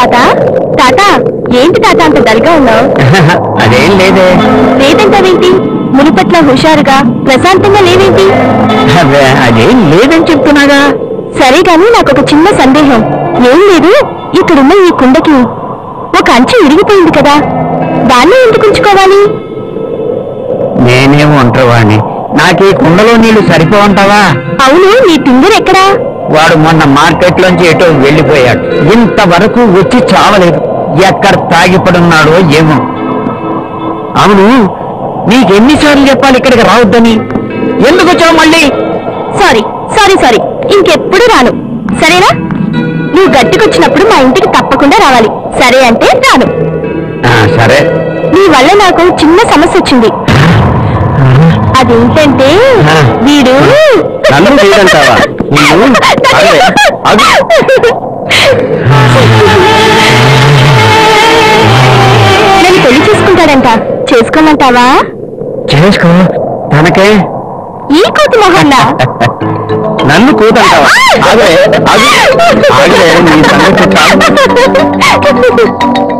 తాత? తాత ఏంటి తాత అంత డల్గా ఉన్నావు? అదేం లేదే. లేదంటావేంటి? మునుపట్ల హుషారుగా ప్రశాంతంగా లేవేంటి? అదే అదేం లేదని చెప్తున్నాగా. సరే గాని నాకు ఒక చిన్న సందేహం. ఏం లేదు ఇక్కడున్న ఈ కుండకి ఒక అంచు ఇరిగిపోయింది కదా. దాన్ని ఎందుకు ఉంచుకోవాలి? నేనే ఒంటరివాణ్ణి. నాకు ఈ కుండలో నీళ్ళు సరిపోవంటావా? అవును నీ తిందరు ఎక్కడా? వాడు మొన్న మార్కెట్ లోంచి ఎటో వెళ్ళిపోయాడు. ఇంతవరకు వచ్చి చావలేదు. ఎక్కడ తాగిపడున్నాడో ఏమో. అవును నీకెన్నిసార్లు చెప్పాలి ఇక్కడికి రావద్దని? ఎందుకు వచ్చావు మళ్ళీ? Sorry sorry sorry. ఇంకెప్పుడు రాను. సరేనా? నువ్వు గట్టుకొచ్చినప్పుడు మా ఇంటికి తప్పకుండా రావాలి. సరే అంటే రాను. సరే. నీ వల్ల నాకు చిన్న సమస్య వచ్చింది. అదేంటంటే. వీడు నన్ను. నన్ను పెళ్ళి చేసుకుంటాడంట. చేసుకోమంటావా? చేసుకో. తనకే. ఈ కోతి మొహన్న నన్ను కూతంటావా? అదే అదే అదే నీ సంగతి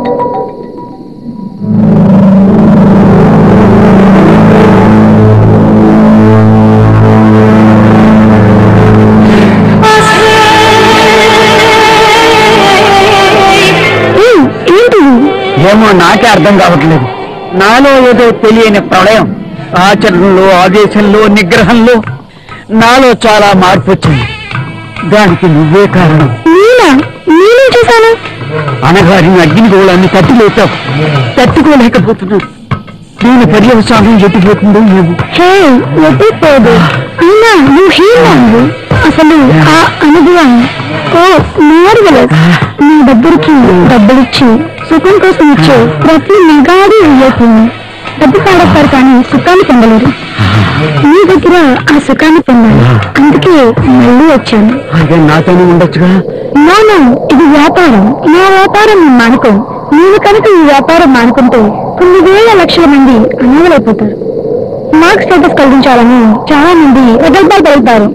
ఏమో నాకే అర్థం కావట్లేదు. నాలో ఏదో తెలియని ప్రళయం ఆచరణలో ఆదేశంలో నిగ్రహంలో నాలో చాలా మార్పు వచ్చింది. దానికి నువ్వే కారణం. నేనా? నేనేం చేశాను? అనగారిన అగ్నిగోళాన్ని తట్టులేచావు తట్టుకోలేకపోతున్నావు దీని పర్యవసానం ఎట్టిపోతుందో హే ఎట్టిపోదు అయినా నువ్వు హీనావు అసలు ఆ అనుభవం ఓ మార్వలస్ నీ దగ్గరికి డబ్బులిచ్చి సుఖం కోసం ఇచ్చే ప్రతి నిగాడు అయ్యేతుంది డబ్బు పాడతారు కానీ సుఖాన్ని పొందలేరు నీ దగ్గర ఆ సుఖాన్ని పొందాలి. అందుకే మళ్ళీ వచ్చాను. అదే నాతోనే ఉండొచ్చుగా? నానా ఇది వ్యాపారం. నా వ్యాపారం నేను మానుకో. నీవు కనుక ఈ వ్యాపారం మానుకుంటే కొన్ని వేల లక్షల మంది అనాథలైపోతారు. మాకు స్టేటస్ కలిగించాలని చాలా మంది వదల్బాలు పలుకుతారు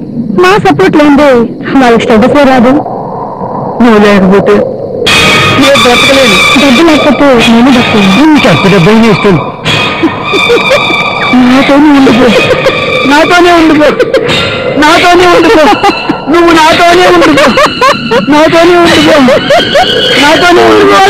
మా సపోర్ట్ లేదే వాళ్ళకి స్టేటస్ రాదు. నువ్వు లేకపోతే నేను బ్రతకలేను. డబ్బు లేకపోతే నేను బతకలేను. ఇంకెంత డబ్బైనా ఇస్తాను. నాతోనే ఉండిపో. నాతోనే ఉండిపో. నాతోనే ఉండిపో. నువ్వు నాతోనే ఉండిపో. నాతోనే ఉండిపో. నాతోనే ఉండిపో.